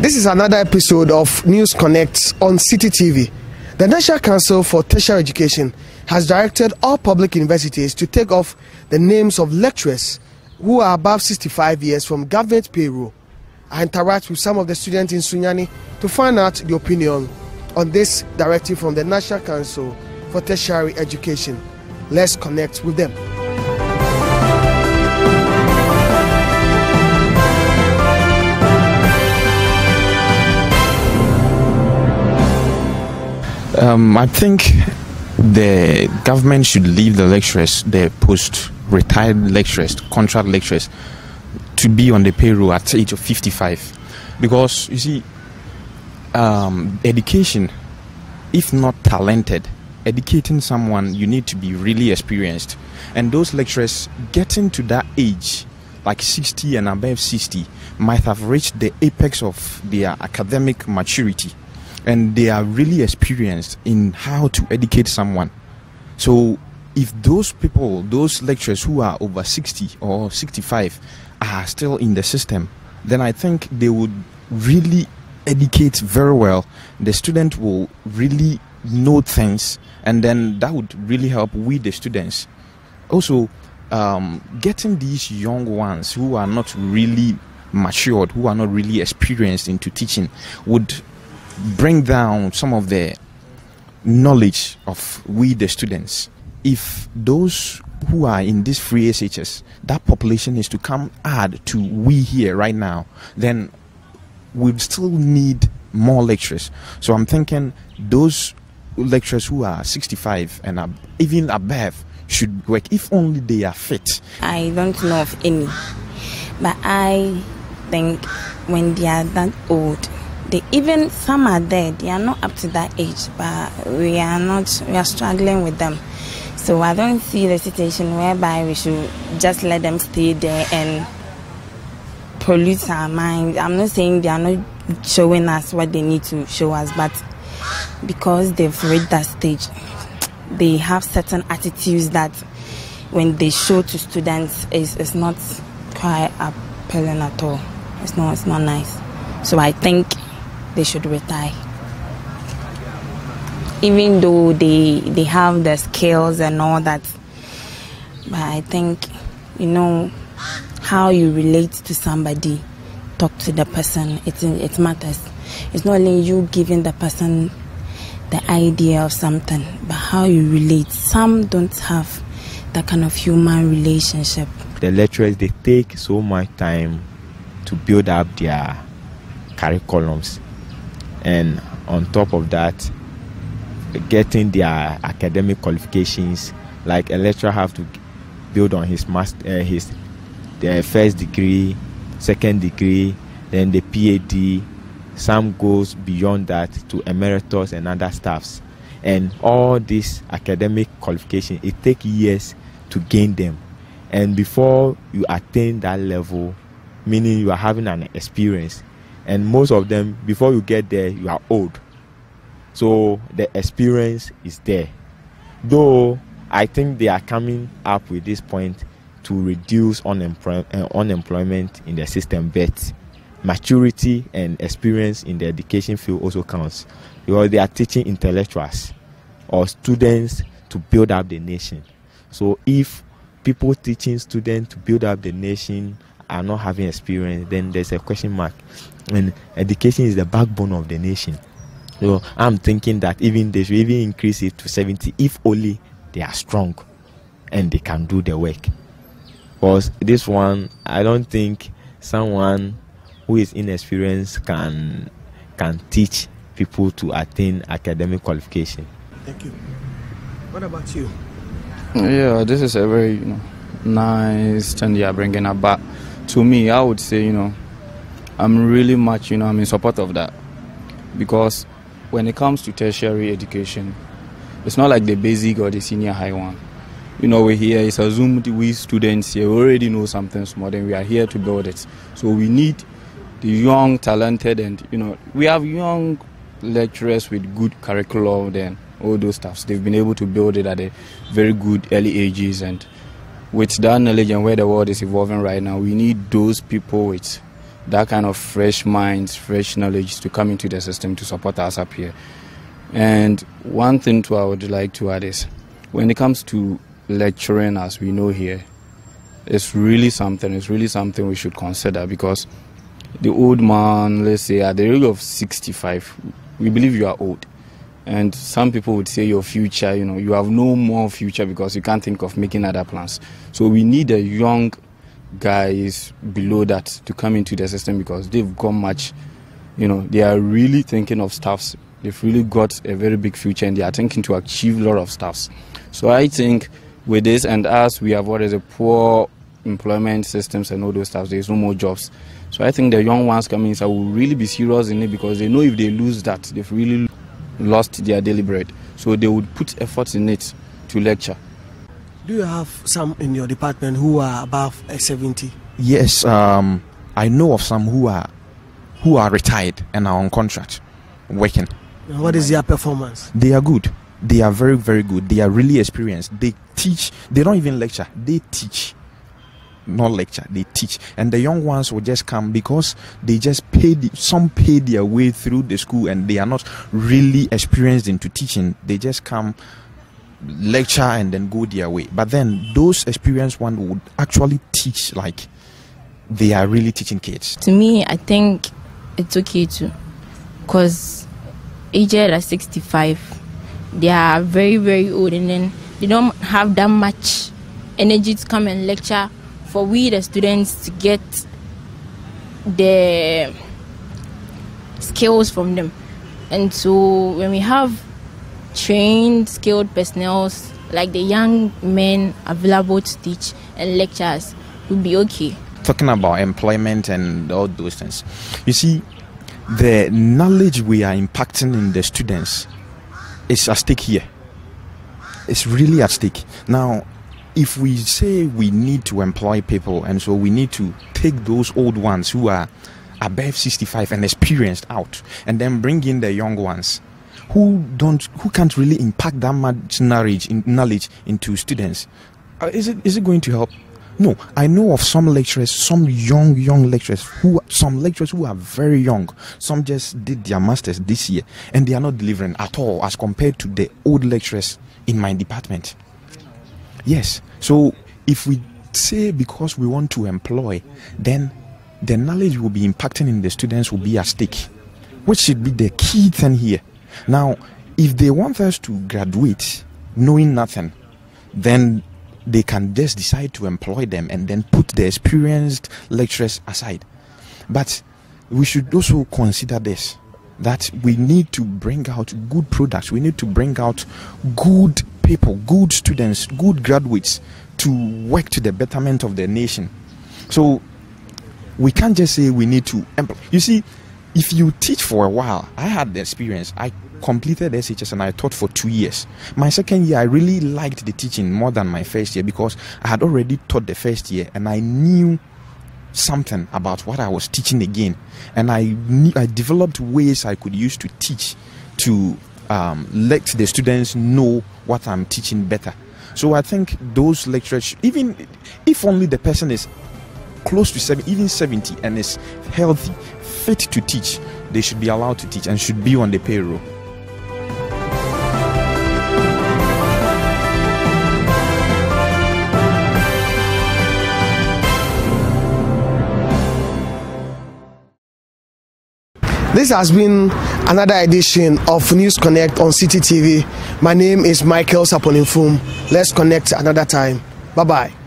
This is another episode of News Connect on Citi TV. The National Council for Tertiary Education has directed all public universities to take off the names of lecturers who are above 65 years from government payroll. I interact with some of the students in Sunyani to find out the opinion on this directive from the National Council for Tertiary Education. Let's connect with them. Um, I think the government should leave the lecturers, the post-retired lecturers, contract lecturers, to be on the payroll at age of 55, because you see, um, education, if not talented, educating someone, you need to be really experienced, and those lecturers getting to that age, like 60 and above 60, might have reached the apex of their academic maturity and they are really experienced in how to educate someone. So, if those people, those lecturers who are over 60 or 65 are still in the system, then I think they would really educate very well. The student will really know things, and then that would really help with the students. Also, um, getting these young ones who are not really matured, who are not really experienced into teaching, would bring down some of the knowledge of we the students. If those who are in this free SHS that population is to come add to we here right now then we still need more lecturers so i'm thinking those lecturers who are 65 and ab- even above should work if only they are fit. I don't know of any, but I think when they are that old, they even some are there. They are not up to that age, but we are not. We are struggling with them. So I don't see the situation whereby we should just let them stay there and pollute our mind. I'm not saying they are not showing us what they need to show us, but because they've reached that stage, they have certain attitudes that when they show to students is is not quite appealing at all. It's not it's not nice. So I think they should retire. Even though they they have the skills and all that. But I think you know how you relate to somebody, talk to the person, it it matters. It's not only you giving the person the idea of something, but how you relate. Some don't have that kind of human relationship. the lecturers they take so much time to build up their curriculums and on top of that getting their academic qualifications like a lecturer have to build on his master uh, his the first degree second degree then the phd some goes beyond that to emeritus and other staffs. And all these academic qualifications it take years to gain them. And before you attain that level meaning you are having an experience and most of them before you get there you are old. So the experience is there. Though i think they are coming up with this point to reduce unemploy- uh, unemployment in the system but maturity and experience in the education field also counts. Because they are teaching intellectuals or students to build up the nation. So if people teaching students to build up the nation are not having experience, then there's a question mark. And education is the backbone of the nation. So I'm thinking that even they should even increase it to 70 if only they are strong and they can do the work. Because this one, I don't think someone who is inexperienced can can teach people to attain academic qualification. Thank you. What about you? Yeah, this is a very you know nice thing you are bringing up. But to me, I would say you know I'm really much you know I'm in support of that because when it comes to tertiary education, it's not like the basic or the senior high one. You know, we're here, it's assumed we students here already know something small, and we are here to build it. So we need the young, talented, and you know, we have young lecturers with good curriculum and all those stuffs. They've been able to build it at a very good early ages, and with that knowledge and where the world is evolving right now, we need those people with that kind of fresh minds, fresh knowledge to come into the system to support us up here. And one thing too I would like to add is when it comes to lecturing as we know here, it's really something, it's really something we should consider because the old man, let's say at the age of 65, we believe you are old. And some people would say your future, you know, you have no more future because you can't think of making other plans. So we need a young guys below that to come into the system because they've got much, you know, they are really thinking of stuffs. They've really got a very big future and they are thinking to achieve a lot of stuffs. So I think with this and us, we have what is a poor employment systems and all those stuff. There's no more jobs. So I think the young ones coming in will really be serious in it because they know if they lose that, they've really lost their daily bread. So they would put effort in it to lecture. Do you have some in your department who are above 70? Yes, um, I know of some who are who are retired and are on contract working. What is their performance? They are good. They are very very good. They are really experienced. They teach. They don't even lecture. They teach not lecture they teach. And the young ones will just come because they just pay some pay their way through the school and they are not really experienced into teaching. They just come lecture and then go their way. But then those experienced ones would actually teach like they are really teaching kids. To me i think it's okay too because aged at 65 they are very very old and then they don't have that much energy to come and lecture for we the students to get the skills from them. And so when we have trained skilled personnel like the young men available to teach and lectures will be okay. Talking about employment and all those things. You see the knowledge we are impacting in the students is at stake here. It's really at stake. Now if we say we need to employ people and so we need to take those old ones who are above 65 and experienced out and then bring in the young ones who don't who can't really impact that much knowledge in, knowledge into students uh, is it is it going to help? No. I know of some lecturers some young young lecturers who some lecturers who are very young. Some just did their masters this year and they are not delivering at all as compared to the old lecturers in my department. Yes. So if we say because we want to employ, then the knowledge will be impacting in the students will be at stake, which should be the key thing here. Now, if they want us to graduate knowing nothing, then they can just decide to employ them and then put the experienced lecturers aside. But we should also consider this that we need to bring out good products, we need to bring out good people, good students, good graduates to work to the betterment of the nation. So we can't just say we need to. You see, if you teach for a while, I had the experience. I completed SHS and I taught for two years. My second year, I really liked the teaching more than my first year because I had already taught the first year and I knew something about what I was teaching again, and I knew, I developed ways I could use to teach to um, let the students know what I'm teaching better. So I think those lecturers, even if only the person is close to even 70 and is healthy, fit to teach, they should be allowed to teach and should be on the payroll. This has been another edition of News Connect on Citi TV. My name is Michael Saponinfum. Let's connect another time. Bye bye.